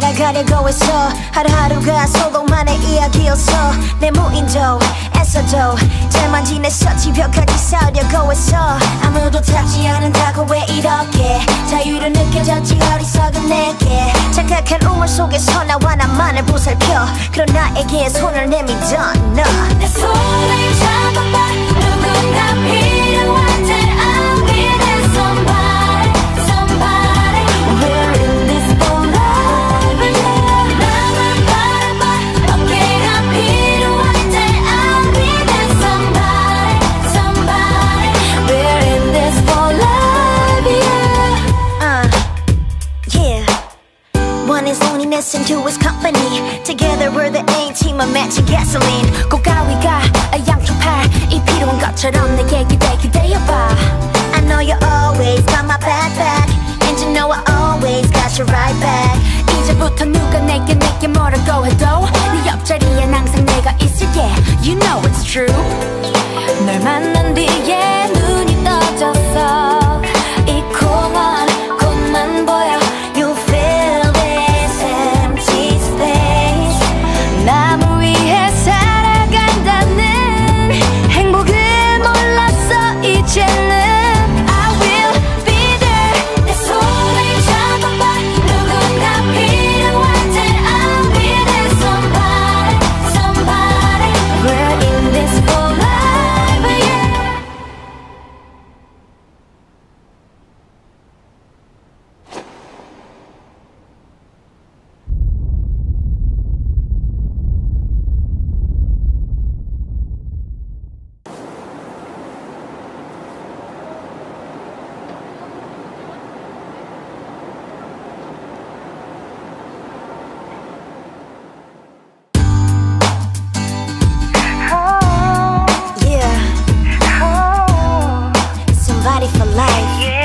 살아가려고 했어. 하루하루가 소동만의 이야기였어. 내 무인도 애써도 잘만 지냈어. 집벽까지 쌓으려고 했어. 아무도 찾지 않는다고 왜 이렇게 자유를 느껴졌지 어리석은 내게. 착각한 우물 속에서 나와 나만을 보살펴. 그런 나에게 손을 내밀던 너내 손을 잡아봐 One is loneliness and two is company Together we're the A team of matching gasoline 꽃가위가 양쪽팔 이 필요한 것처럼 내게 기대 기대어봐 I know you always watching somebody for life. Yeah.